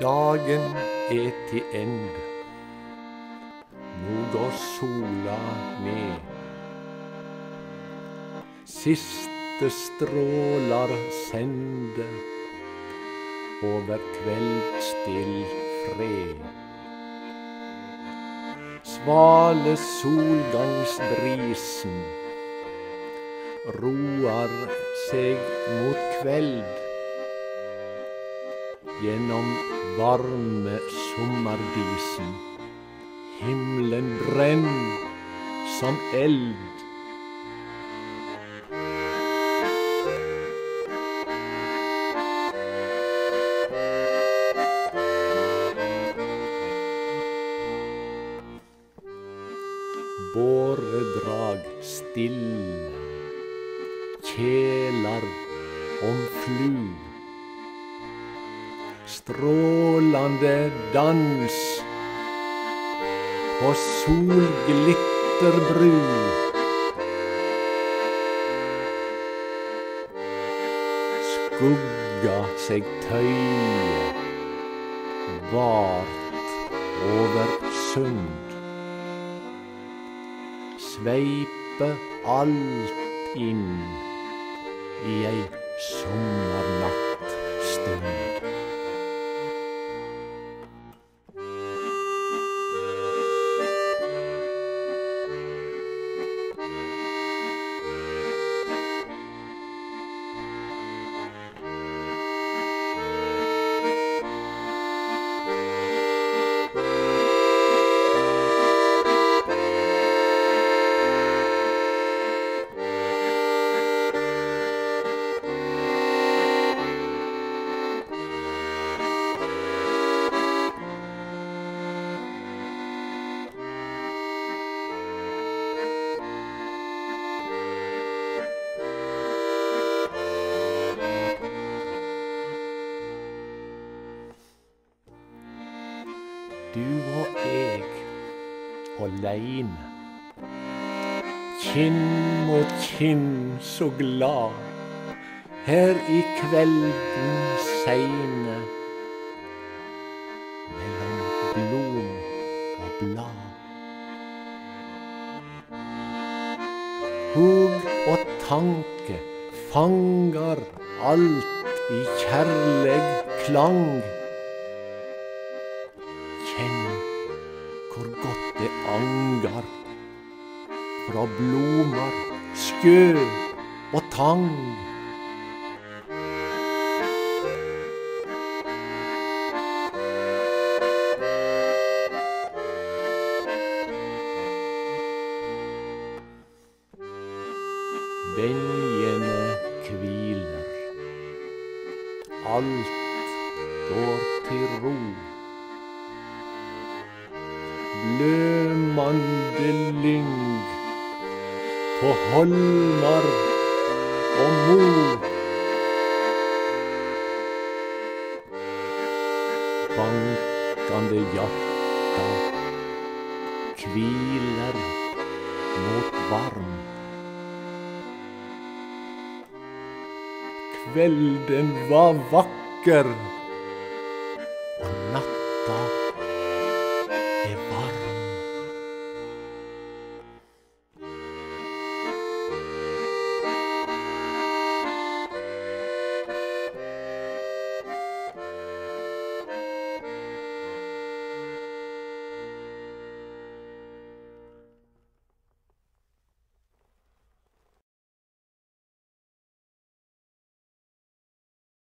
Dagen er til ende. Nå går sola ned. Siste stråler sende over kveldsstill fred. Svale solgangsbrisen roar seg mot kveld. Gjennom varme sommerdisen. Himmelen brenn som eld. Båredrag stille, kjeler om flu. Strålande dans på solglitterbru. Skugga seg tøye vart over sund sveipe alt inn i ei sommernattstund. Du og jeg åleine. Kinn mot kinn så glad. Her i kvelden seine. Mellom blom og blad. Hug og tanke fanger alt i kjærleg klang. Godt fra blomar, skø og tang. Benjene hviler, alt går til ro. Blømande lyng på holmar og mo. Bankande hjarta hviler mot varm. Kvelden var vakker,